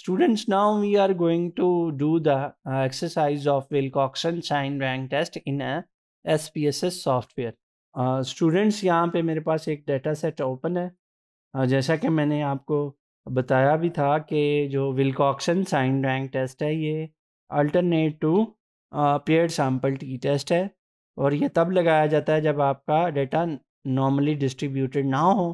Students, now we are going to do the uh, exercise of Wilcoxon sign rank test in a SPSS software students यहाँ पे मेरे पास एक data set open है। Uh, जैसा कि मैंने आपको बताया भी था कि जो विलकॉक्सन साइन रैंक टेस्ट है ये alternate to paired sample T test है। और ये तब लगाया जाता है जब आपका डेटा नॉर्मली डिस्ट्रीब्यूटेड ना हो।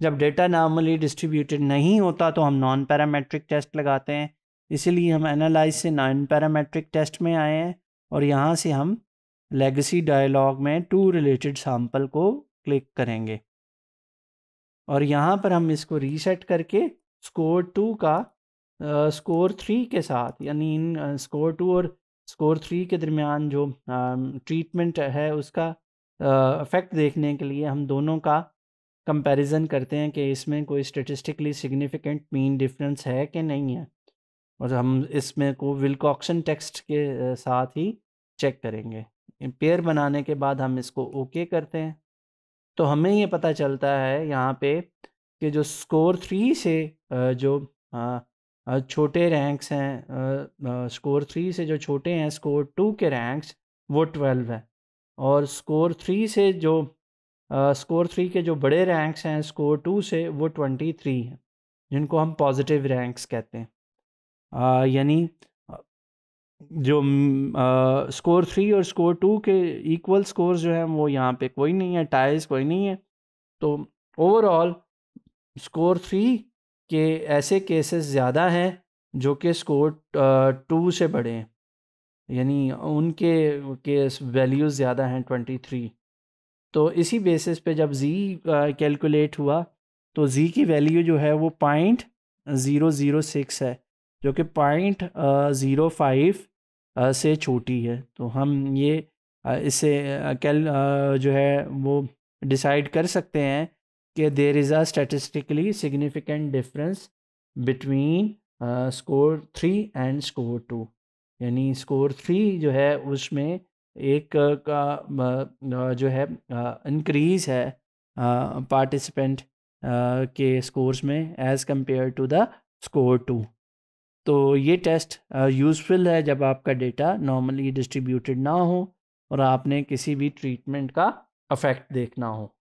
जब डेटा नॉर्मली डिस्ट्रीब्यूटेड नहीं होता तो हम नॉन पैरामेट्रिक टेस्ट लगाते हैं। इसीलिए हम एनालाइज से नॉन पैरामेट्रिक टेस्ट में आए हैं और यहाँ से हम लेगेसी डायलॉग में टू रिलेटेड सैंपल को क्लिक करेंगे। और यहाँ पर हम इसको रीसेट करके स्कोर टू का स्कोर थ्री के साथ, यानी इन स्कोर टू और स्कोर थ्री के दरमियान जो ट्रीटमेंट है उसका इफ़ेक्ट देखने के लिए हम दोनों का कंपैरिजन करते हैं कि इसमें कोई स्टेटिस्टिकली सिग्निफिकेंट मीन डिफरेंस है कि नहीं है। और हम इसमें को विलकॉक्शन टेक्स्ट के साथ ही चेक करेंगे। पेयर बनाने के बाद हम इसको ओके okay करते हैं। तो हमें ये पता चलता है यहाँ पे कि जो स्कोर थ्री से जो छोटे रैंक्स हैं स्कोर थ्री से जो छोटे हैं स्कोर टू के रैंक्स वो ट्वेल्व है। और स्कोर थ्री से जो स्कोर थ्री के जो बड़े रैंक्स हैं स्कोर टू से वो ट्वेंटी थ्री हैं, जिनको हम पॉजिटिव रैंक्स कहते हैं। यानी, जो स्कोर थ्री और स्कोर टू के इक्वल स्कोर जो हैं, वो यहाँ पे कोई नहीं है टाइल्स कोई नहीं है। तो ओवरऑल स्कोर थ्री के ऐसे केसेस ज़्यादा हैं, जो कि स्कोर टू से बड़े हैं। यानी उनके केस वैल्यूज़ ज़्यादा हैं ट्वेंटी थ्री तो इसी बेसिस पे जब ज़ी कैलकुलेट हुआ तो ज़ी की वैल्यू जो है वो पॉइंट ज़ीरो ज़ीरो सिक्स है, जो कि पॉइंट ज़ीरो फाइव से छोटी है। तो हम ये इसे कैल जो है वो डिसाइड कर सकते हैं कि there is a statistically significant difference between score three and score two यानी स्कोर थ्री जो है उसमें एक का जो है इंक्रीज़ है पार्टिसिपेंट के स्कोर्स में as compared to the score two तो ये टेस्ट यूज़फुल है जब आपका डेटा नॉर्मली डिस्ट्रीब्यूटेड ना हो और आपने किसी भी ट्रीटमेंट का अफेक्ट देखना हो।